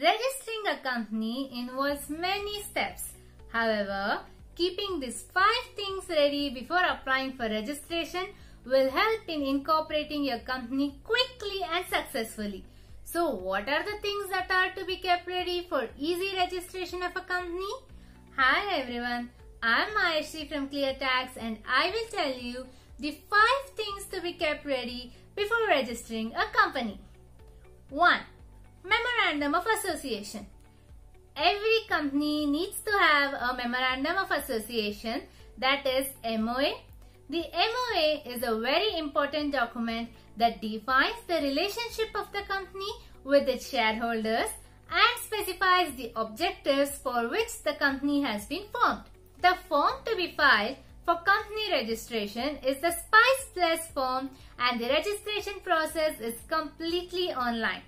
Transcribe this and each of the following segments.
Registering a company involves many steps. However, keeping these five things ready before applying for registration will help in incorporating your company quickly and successfully. So what are the things that are to be kept ready for easy registration of a company? Hi everyone, I'm Ayeshri from ClearTax and I will tell you the 5 things to be kept ready before registering a company. 1. Memorandum of Association Every company needs to have a Memorandum of Association that is MOA. The MOA is a very important document that defines the relationship of the company with its shareholders and specifies the objectives for which the company has been formed. The form to be filed for company registration is the SPICE Plus form and the registration process is completely online.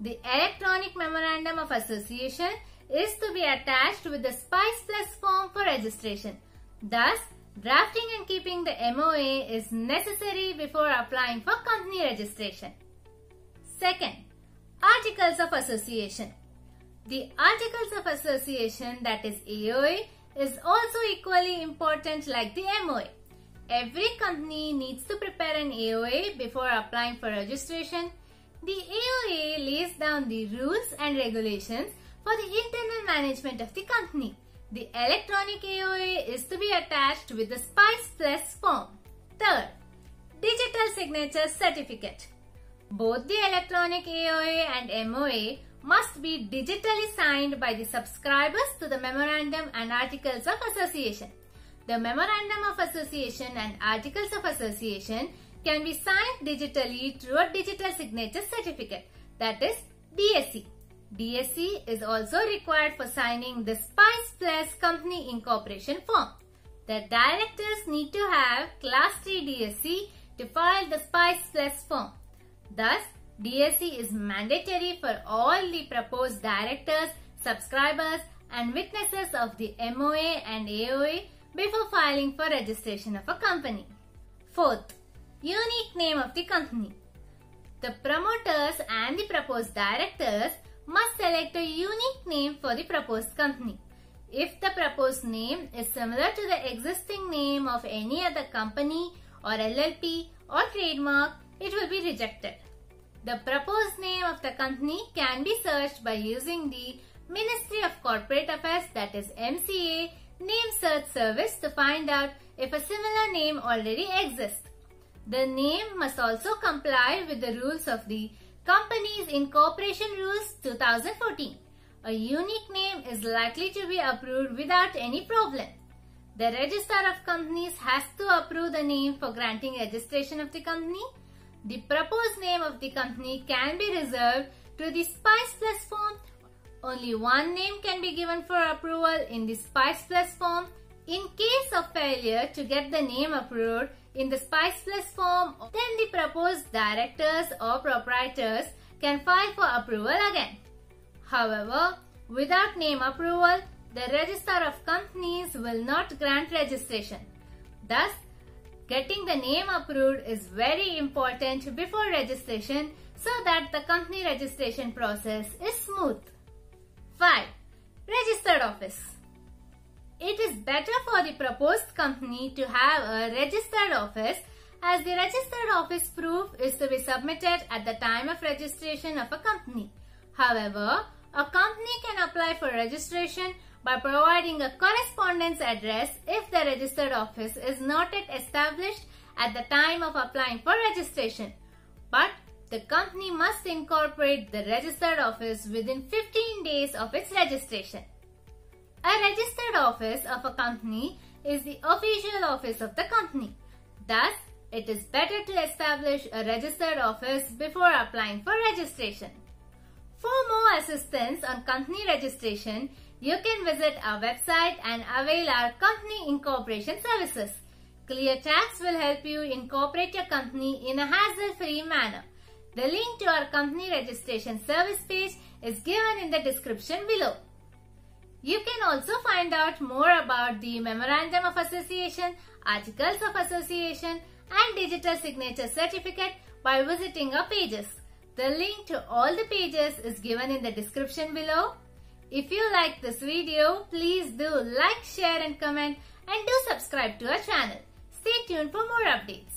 The electronic memorandum of association is to be attached with the SPICE Plus form for registration. Thus, drafting and keeping the MOA is necessary before applying for company registration. Second, Articles of Association. The Articles of Association that is AOA is also equally important like the MOA. Every company needs to prepare an AOA before applying for registration. The AOA lays down the rules and regulations for the internal management of the company. The electronic AOA is to be attached with the SPICE Plus form. Third, Digital Signature Certificate. Both the electronic AOA and MOA must be digitally signed by the subscribers to the Memorandum and Articles of Association. The Memorandum of Association and Articles of Association can be signed digitally through a Digital Signature Certificate that is DSC. DSC is also required for signing the SPICE Plus Company Incorporation form. The directors need to have Class 3 DSC to file the SPICE Plus form. Thus, DSC is mandatory for all the proposed directors, subscribers and witnesses of the MOA and AOA before filing for registration of a company. Fourth, unique name of the company. The promoters and the proposed directors must select a unique name for the proposed company. If the proposed name is similar to the existing name of any other company or LLP or trademark, it will be rejected. The proposed name of the company can be searched by using the Ministry of Corporate Affairs that is MCA name search service to find out if a similar name already exists. The name must also comply with the rules of the Companies Incorporation Rules 2014. A unique name is likely to be approved without any problem. The Registrar of Companies has to approve the name for granting registration of the company the proposed name of the company can be reserved to the SPICE Plus form. Only one name can be given for approval in the SPICE Plus form. In case of failure to get the name approved in the SPICE Plus form, then the proposed directors or proprietors can file for approval again. However, without name approval, the Registrar of Companies will not grant registration. Thus, Getting the name approved is very important before registration so that the company registration process is smooth. 5. Registered office. It is better for the proposed company to have a registered office as the registered office proof is to be submitted at the time of registration of a company. However, a company can apply for registration by providing a correspondence address if the registered office is not yet established at the time of applying for registration. But the company must incorporate the registered office within 15 days of its registration. A registered office of a company is the official office of the company. Thus, it is better to establish a registered office before applying for registration. For more assistance on company registration, you can visit our website and avail our company incorporation services. ClearTax will help you incorporate your company in a hassle-free manner. The link to our company registration service page is given in the description below. You can also find out more about the Memorandum of Association, Articles of Association and Digital Signature Certificate by visiting our pages. The link to all the pages is given in the description below. If you like this video, please do like, share and comment and do subscribe to our channel. Stay tuned for more updates.